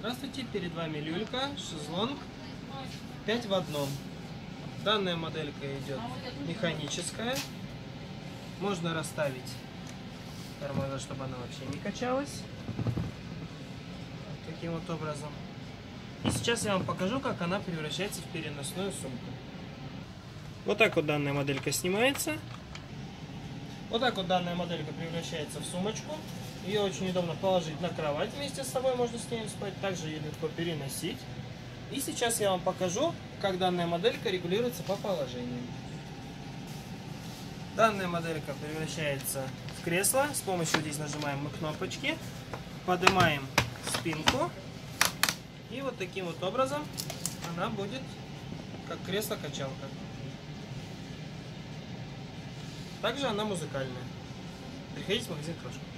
Здравствуйте, перед вами люлька, шезлонг, 5 в одном. Данная моделька идет механическая. Можно расставить тормоза, чтобы она вообще не качалась. Таким вот образом. И сейчас я вам покажу, как она превращается в переносную сумку. Вот так вот данная моделька снимается. Вот так вот данная моделька превращается в сумочку. Ее очень удобно положить на кровать вместе с собой, можно с ней спать. Также ее легко переносить. И сейчас я вам покажу, как данная моделька регулируется по положению. Данная моделька превращается в кресло. С помощью здесь нажимаем мы кнопочки. Поднимаем спинку. И вот таким вот образом она будет как кресло-качалка. Также она музыкальная. Приходите в магазин Крошка.